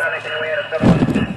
Coming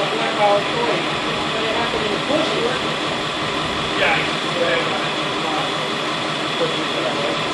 me about the black hour story. But it happened in the bush, Yeah, I